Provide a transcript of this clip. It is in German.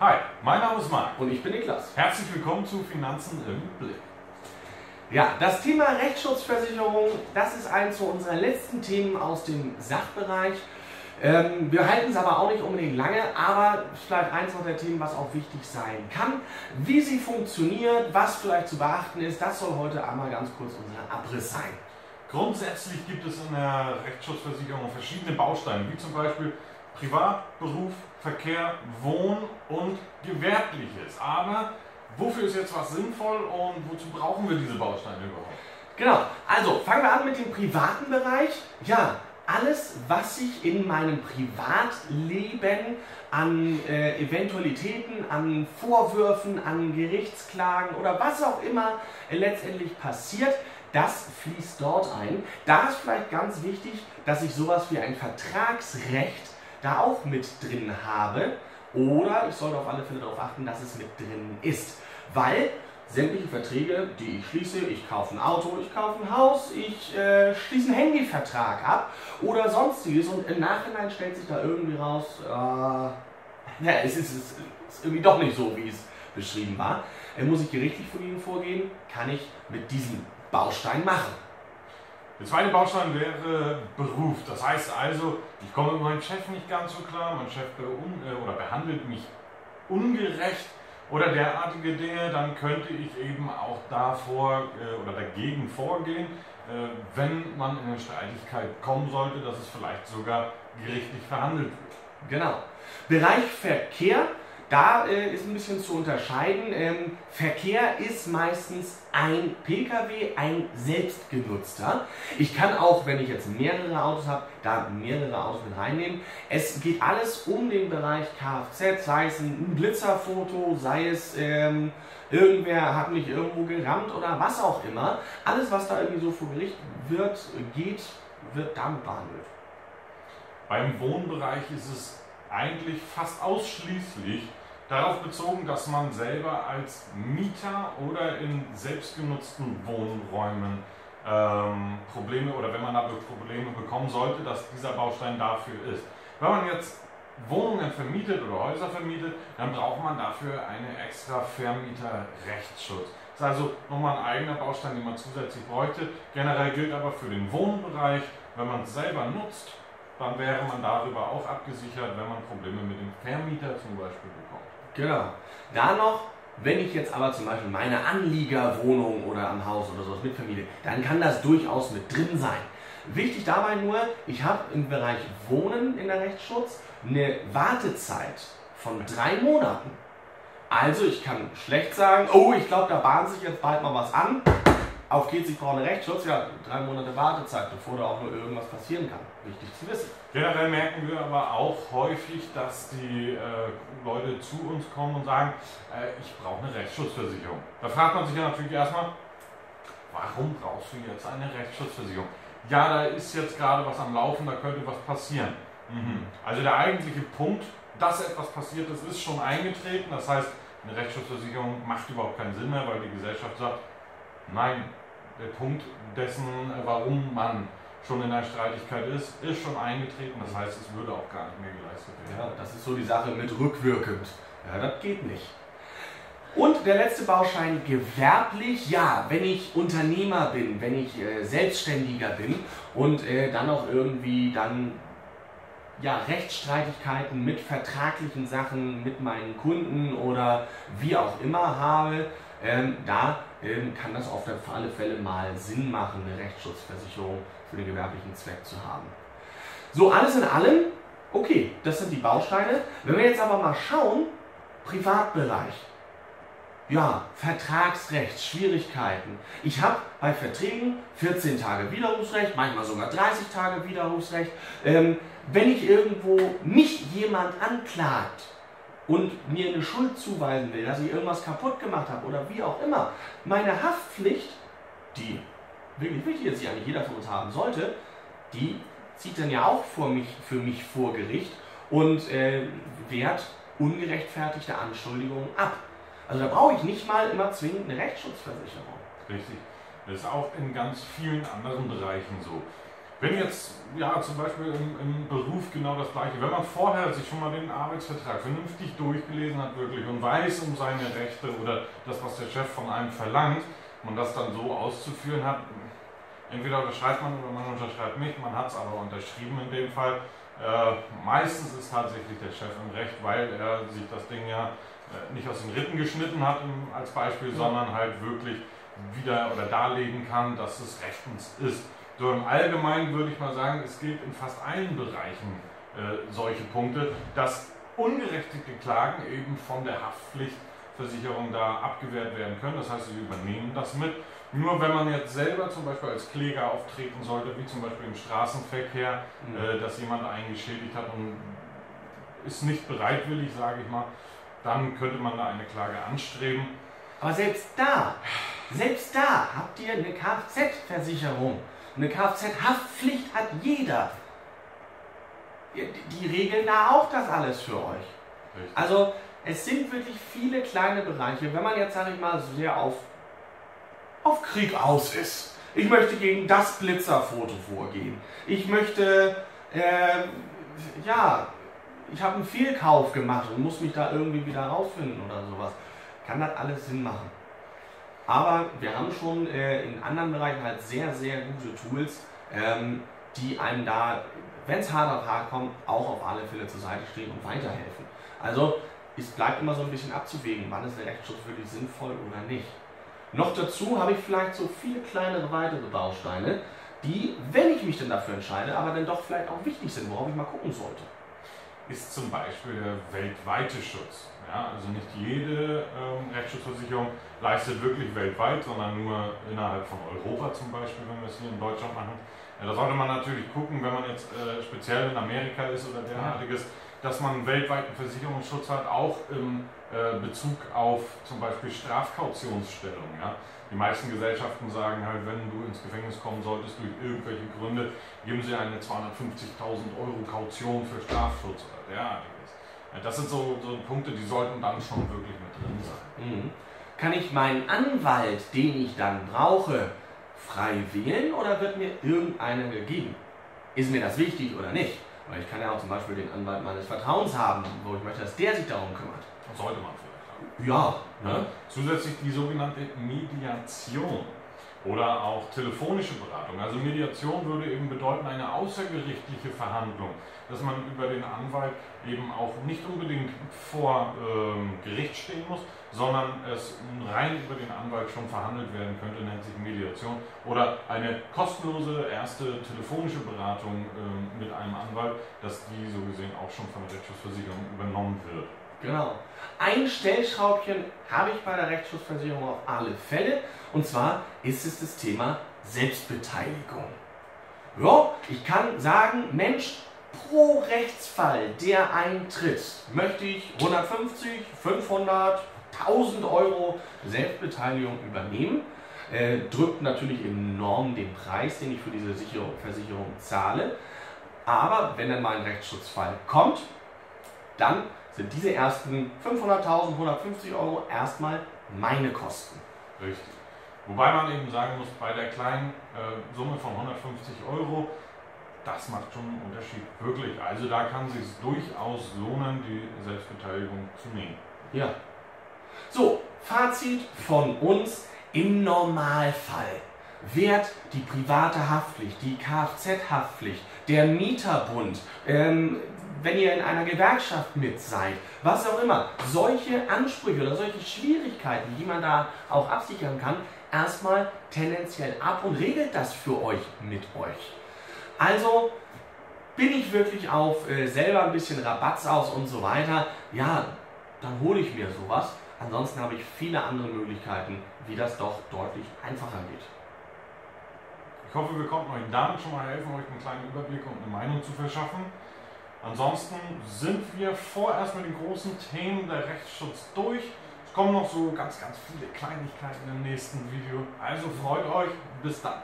Hi, mein Name ist Marc. Und ich bin Niklas. Herzlich willkommen zu Finanzen im Blick. Ja, das Thema Rechtsschutzversicherung, das ist eins unserer letzten Themen aus dem Sachbereich. Ähm, wir halten es aber auch nicht unbedingt lange, aber vielleicht eins der Themen, was auch wichtig sein kann. Wie sie funktioniert, was vielleicht zu beachten ist, das soll heute einmal ganz kurz unser Abriss sein. Grundsätzlich gibt es in der Rechtsschutzversicherung verschiedene Bausteine, wie zum Beispiel Privat, Beruf, Verkehr, Wohn- und Gewerbliches. Aber wofür ist jetzt was sinnvoll und wozu brauchen wir diese Bausteine überhaupt? Genau, also fangen wir an mit dem privaten Bereich. Ja, alles, was sich in meinem Privatleben an äh, Eventualitäten, an Vorwürfen, an Gerichtsklagen oder was auch immer äh, letztendlich passiert, das fließt dort ein. Da ist vielleicht ganz wichtig, dass ich sowas wie ein Vertragsrecht da auch mit drin habe. Oder ich sollte auf alle Fälle darauf achten, dass es mit drin ist. Weil sämtliche Verträge, die ich schließe, ich kaufe ein Auto, ich kaufe ein Haus, ich äh, schließe einen Handyvertrag ab oder sonstiges und im Nachhinein stellt sich da irgendwie raus, äh, ja, es ist, es ist irgendwie doch nicht so, wie es beschrieben war. Äh, muss ich gerichtlich von Ihnen vorgehen, kann ich mit diesem Baustein machen. Der zweite Baustein wäre Beruf. Das heißt also, ich komme mit meinem Chef nicht ganz so klar, mein Chef äh, behandelt mich ungerecht oder derartige Dinge, dann könnte ich eben auch davor äh, oder dagegen vorgehen, äh, wenn man in eine Streitigkeit kommen sollte, dass es vielleicht sogar gerichtlich verhandelt wird. Genau. Bereich Verkehr da äh, ist ein bisschen zu unterscheiden. Ähm, Verkehr ist meistens ein Pkw, ein selbstgenutzter. Ich kann auch, wenn ich jetzt mehrere Autos habe, da mehrere Autos mit reinnehmen. Es geht alles um den Bereich Kfz, sei es ein Blitzerfoto, sei es ähm, irgendwer hat mich irgendwo gerammt oder was auch immer. Alles, was da irgendwie so vor Gericht wird, geht, wird damit behandelt. Beim Wohnbereich ist es eigentlich fast ausschließlich darauf bezogen, dass man selber als Mieter oder in selbstgenutzten Wohnräumen ähm, Probleme oder wenn man aber Probleme bekommen sollte, dass dieser Baustein dafür ist. Wenn man jetzt Wohnungen vermietet oder Häuser vermietet, dann braucht man dafür einen extra Vermieterrechtsschutz. Das ist also nochmal ein eigener Baustein, den man zusätzlich bräuchte. Generell gilt aber für den Wohnbereich, wenn man es selber nutzt, dann wäre man darüber auch abgesichert, wenn man Probleme mit dem Vermieter zum Beispiel bekommt. Genau. Da noch, wenn ich jetzt aber zum Beispiel meine Anliegerwohnung oder am Haus oder sowas mitvermiete, dann kann das durchaus mit drin sein. Wichtig dabei nur, ich habe im Bereich Wohnen in der Rechtsschutz eine Wartezeit von drei Monaten. Also ich kann schlecht sagen, oh, ich glaube, da bahnt sich jetzt bald mal was an auf geht's, ich brauche einen Rechtsschutz, ja, drei Monate Wartezeit, bevor da auch nur irgendwas passieren kann. Wichtig zu wissen. Generell merken wir aber auch häufig, dass die äh, Leute zu uns kommen und sagen, äh, ich brauche eine Rechtsschutzversicherung. Da fragt man sich ja natürlich erstmal, warum brauchst du jetzt eine Rechtsschutzversicherung? Ja, da ist jetzt gerade was am Laufen, da könnte was passieren. Mhm. Also der eigentliche Punkt, dass etwas passiert ist, ist schon eingetreten. Das heißt, eine Rechtsschutzversicherung macht überhaupt keinen Sinn mehr, weil die Gesellschaft sagt, nein, der Punkt dessen, warum man schon in einer Streitigkeit ist, ist schon eingetreten. Das heißt, es würde auch gar nicht mehr geleistet werden. Ja, das ist so die Sache mit rückwirkend. Ja, das geht nicht. Und der letzte Bauschein gewerblich, ja, wenn ich Unternehmer bin, wenn ich äh, Selbstständiger bin und äh, dann auch irgendwie dann ja, Rechtsstreitigkeiten mit vertraglichen Sachen mit meinen Kunden oder wie auch immer habe, ähm, da kann das auf alle Fälle mal Sinn machen, eine Rechtsschutzversicherung für den gewerblichen Zweck zu haben. So, alles in allem, okay, das sind die Bausteine. Wenn wir jetzt aber mal schauen, Privatbereich. Ja, Vertragsrecht, Schwierigkeiten. Ich habe bei Verträgen 14 Tage Widerrufsrecht, manchmal sogar 30 Tage Widerrufsrecht. Ähm, wenn ich irgendwo mich jemand anklagt, und mir eine Schuld zuweisen will, dass ich irgendwas kaputt gemacht habe oder wie auch immer, meine Haftpflicht, die wirklich wichtig ist, die eigentlich jeder von uns haben sollte, die zieht dann ja auch vor mich, für mich vor Gericht und äh, wehrt ungerechtfertigte Anschuldigungen ab. Also da brauche ich nicht mal immer zwingend eine Rechtsschutzversicherung. Richtig. Das ist auch in ganz vielen anderen Bereichen so. Wenn jetzt, ja, zum Beispiel im, im, Beruf genau das gleiche, wenn man vorher sich schon mal den Arbeitsvertrag vernünftig durchgelesen hat wirklich und weiß um seine Rechte oder das, was der Chef von einem verlangt, und das dann so auszuführen hat, entweder unterschreibt man oder man unterschreibt nicht, man hat es aber unterschrieben in dem Fall. Äh, meistens ist tatsächlich der Chef im Recht, weil er sich das Ding ja äh, nicht aus den Rippen geschnitten hat als Beispiel, ja. sondern halt wirklich wieder oder darlegen kann, dass es rechtens ist. So im Allgemeinen würde ich mal sagen, es gilt in fast allen Bereichen äh, solche Punkte, dass ungerechtigte Klagen eben von der Haftpflichtversicherung da abgewehrt werden können. Das heißt, sie übernehmen das mit. Nur wenn man jetzt selber zum Beispiel als Kläger auftreten sollte, wie zum Beispiel im Straßenverkehr, mhm. äh, dass jemand einen geschädigt hat und ist nicht bereitwillig, sage ich mal, dann könnte man da eine Klage anstreben. Aber selbst da, selbst da habt ihr eine Kfz-Versicherung. Eine Kfz-Haftpflicht hat jeder. Die regeln da auch das alles für euch. Richtig. Also es sind wirklich viele kleine Bereiche. Wenn man jetzt, sage ich mal, sehr auf, auf Krieg aus ist. Ich möchte gegen das Blitzerfoto vorgehen. Ich möchte, äh, ja, ich habe einen Fehlkauf gemacht und muss mich da irgendwie wieder rausfinden oder sowas. Kann das alles Sinn machen. Aber wir haben schon äh, in anderen Bereichen halt sehr, sehr gute Tools, ähm, die einem da, wenn es hart auf hart kommt, auch auf alle Fälle zur Seite stehen und weiterhelfen. Also es bleibt immer so ein bisschen abzuwägen, wann ist der Rechtsschutz wirklich sinnvoll oder nicht. Noch dazu habe ich vielleicht so viele kleinere weitere Bausteine, die, wenn ich mich denn dafür entscheide, aber dann doch vielleicht auch wichtig sind, worauf ich mal gucken sollte. Ist zum Beispiel der weltweite Schutz. Ja, also nicht jede ähm, Rechtsschutzversicherung leistet wirklich weltweit, sondern nur innerhalb von Europa zum Beispiel, wenn wir es hier in Deutschland machen. Ja, da sollte man natürlich gucken, wenn man jetzt äh, speziell in Amerika ist oder derartiges, dass man einen weltweiten Versicherungsschutz hat, auch im äh, Bezug auf zum Beispiel Strafkautionsstellung. Ja. Die meisten Gesellschaften sagen halt, wenn du ins Gefängnis kommen solltest durch irgendwelche Gründe, geben sie eine 250.000 Euro Kaution für Strafschutz oder derartiges. Das sind so, so Punkte, die sollten dann schon wirklich mit drin sein. Mhm. Kann ich meinen Anwalt, den ich dann brauche, frei wählen oder wird mir irgendeiner gegeben? Ist mir das wichtig oder nicht? Weil ich kann ja auch zum Beispiel den Anwalt meines Vertrauens haben, wo ich möchte, dass der sich darum kümmert. Das sollte man vielleicht haben. Ja. Ne? Zusätzlich die sogenannte Mediation oder auch telefonische Beratung. Also Mediation würde eben bedeuten eine außergerichtliche Verhandlung, dass man über den Anwalt eben auch nicht unbedingt vor ähm, Gericht stehen muss, sondern es rein über den Anwalt schon verhandelt werden könnte, nennt sich Mediation. Oder eine kostenlose erste telefonische Beratung ähm, mit einem Anwalt, dass die so gesehen auch schon von der Rechtsschutzversicherung übernommen wird. Genau. Ein Stellschraubchen habe ich bei der Rechtsschutzversicherung auf alle Fälle. Und zwar ist es das Thema Selbstbeteiligung. Ja, ich kann sagen, Mensch, pro Rechtsfall, der eintritt, möchte ich 150, 500, 1000 Euro Selbstbeteiligung übernehmen. Äh, drückt natürlich enorm den Preis, den ich für diese Sicherung, Versicherung zahle. Aber wenn dann mal ein Rechtsschutzfall kommt, dann sind diese ersten 500.000, 150 Euro erstmal meine Kosten. Richtig. Wobei man eben sagen muss, bei der kleinen äh, Summe von 150 Euro, das macht schon einen Unterschied, wirklich. Also da kann es sich durchaus lohnen, die Selbstbeteiligung zu nehmen. Ja. So, Fazit von uns im Normalfall. Wert die private Haftpflicht, die Kfz-Haftpflicht, der Mieterbund, ähm, wenn ihr in einer Gewerkschaft mit seid, was auch immer, solche Ansprüche oder solche Schwierigkeiten, die man da auch absichern kann, erstmal tendenziell ab und regelt das für euch mit euch. Also bin ich wirklich auf äh, selber ein bisschen Rabatz aus und so weiter, ja, dann hole ich mir sowas. Ansonsten habe ich viele andere Möglichkeiten, wie das doch deutlich einfacher geht. Ich hoffe, wir konnten euch damit schon mal helfen, euch einen kleinen Überblick und eine Meinung zu verschaffen. Ansonsten sind wir vorerst mit den großen Themen der Rechtsschutz durch. Es kommen noch so ganz, ganz viele Kleinigkeiten im nächsten Video. Also freut euch. Bis dann.